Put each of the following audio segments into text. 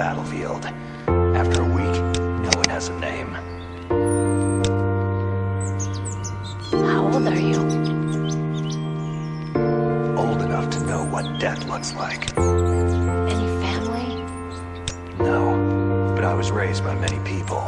battlefield. After a week, no one has a name. How old are you? Old enough to know what death looks like. Any family? No, but I was raised by many people.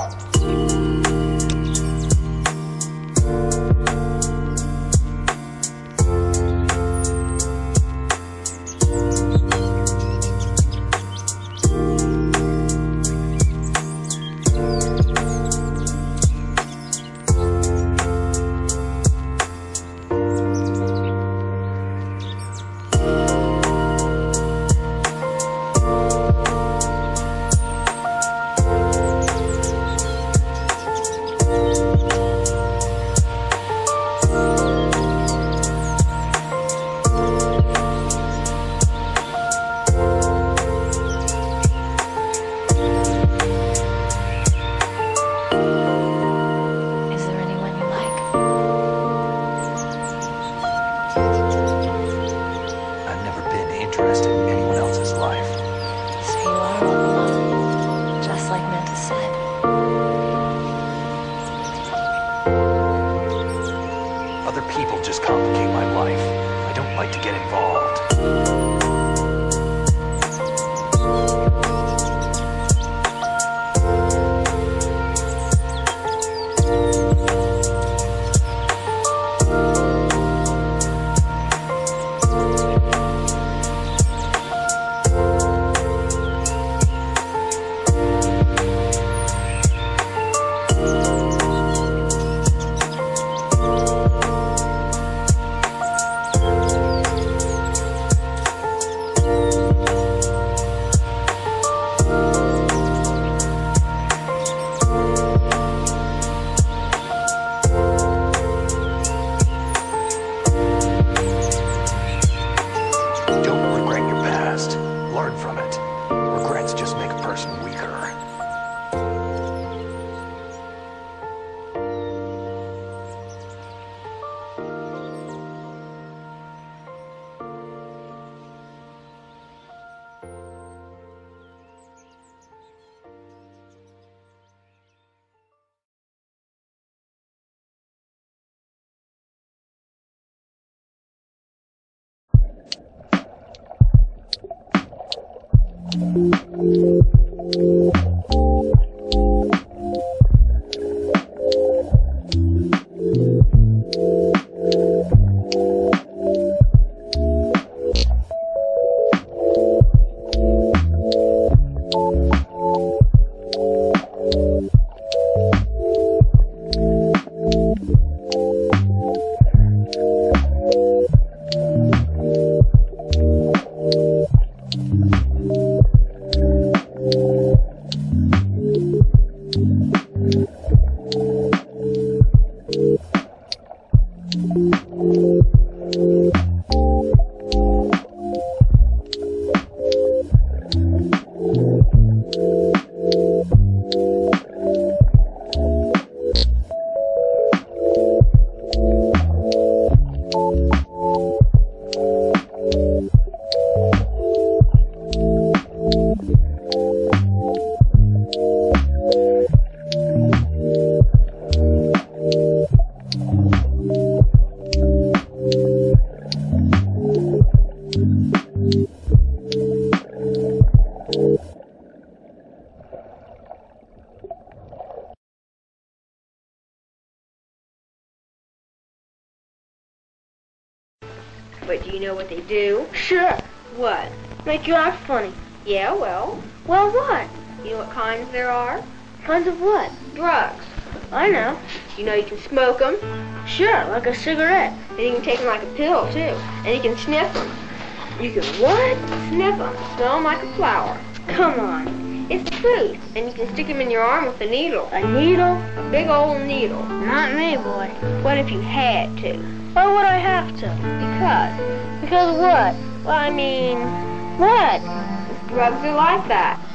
Other people just complicate my life. I don't like to get involved. Thank you. But do you know what they do? Sure. What? Make you act funny. Yeah, well, Well, what? you know what kinds there are? Kinds of what? Drugs. I know. You know you can smoke them, Sure, like a cigarette. and you can take them like a pill, too. And you can sniff them. You can what? Sniff them. Smell them like a flower. Come on. It's the truth. And you can stick them in your arm with a needle. A needle? A big old needle. Not me, boy. What if you had to? Why would I have to? Because. Because what? Well, I mean, What? drugs are like that.